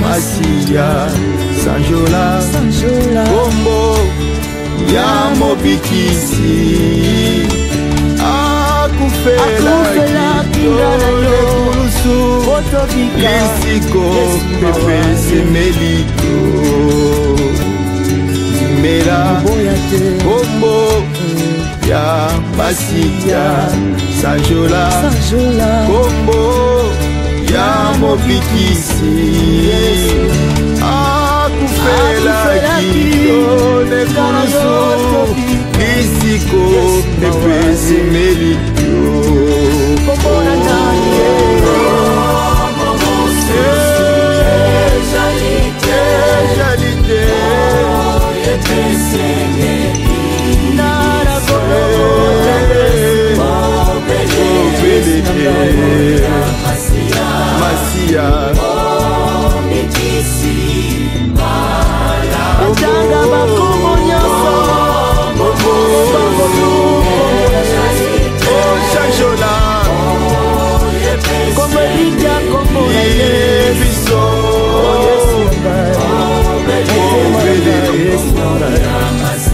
masiya masiya sanjola kombo ya mobikisi akufelalisiko pepe semeli yo mela kombo ya masiya sanjola kombo ya mobikisi akufelaki yo nekoloso lisiko mpe esimeli Yeah.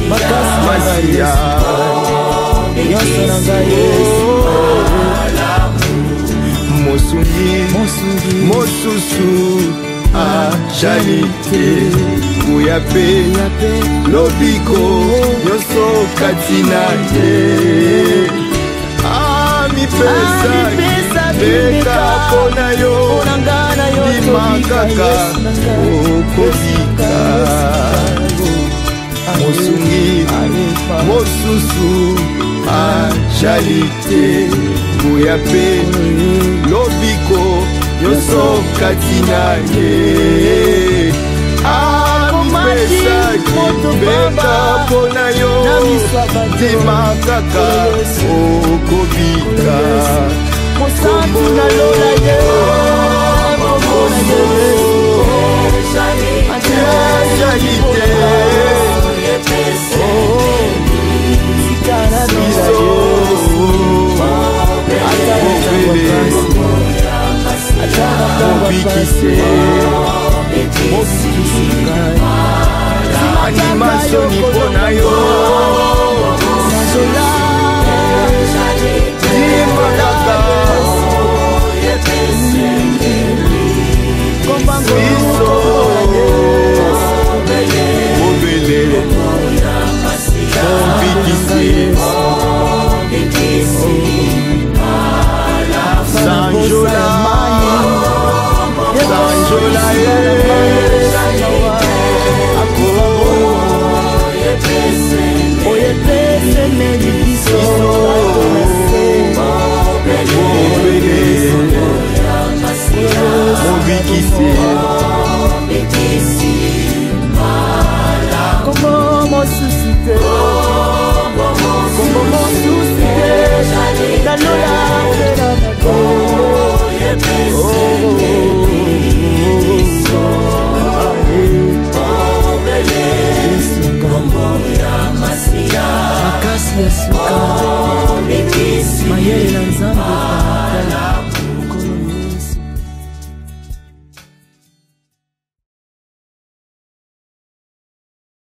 makasi makasi ya nyonso na ngai mosungi mosusu ajali te kuya mpe lobiko nyonso kati na ye amipesa beka mpo na yo ndima kaka okoki mosungi mosusu ajali te boya mpe lobiko nyonso kati na ye amopesakibeta mpo na yo tema kaka okobika kombo na yo na ye biso nipo na yo sazola limbakaka kombango Mayele na nzambe